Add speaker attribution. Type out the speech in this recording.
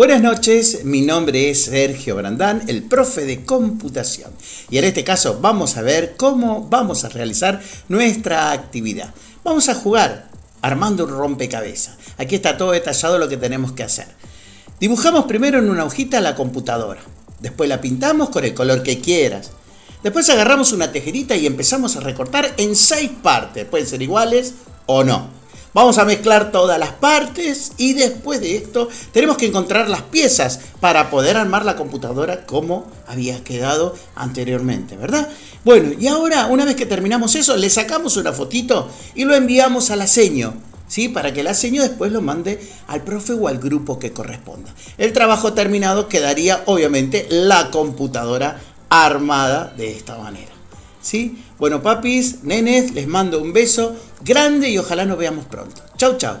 Speaker 1: Buenas noches, mi nombre es Sergio Brandán, el profe de computación. Y en este caso vamos a ver cómo vamos a realizar nuestra actividad. Vamos a jugar armando un rompecabezas. Aquí está todo detallado lo que tenemos que hacer. Dibujamos primero en una hojita la computadora. Después la pintamos con el color que quieras. Después agarramos una tejerita y empezamos a recortar en seis partes. Pueden ser iguales o no. Vamos a mezclar todas las partes y después de esto tenemos que encontrar las piezas para poder armar la computadora como había quedado anteriormente, ¿verdad? Bueno, y ahora una vez que terminamos eso, le sacamos una fotito y lo enviamos a la seño. ¿Sí? Para que la seño después lo mande al profe o al grupo que corresponda. El trabajo terminado quedaría obviamente la computadora armada de esta manera. ¿Sí? Bueno, papis, nenes, les mando un beso grande y ojalá nos veamos pronto. Chau, chau.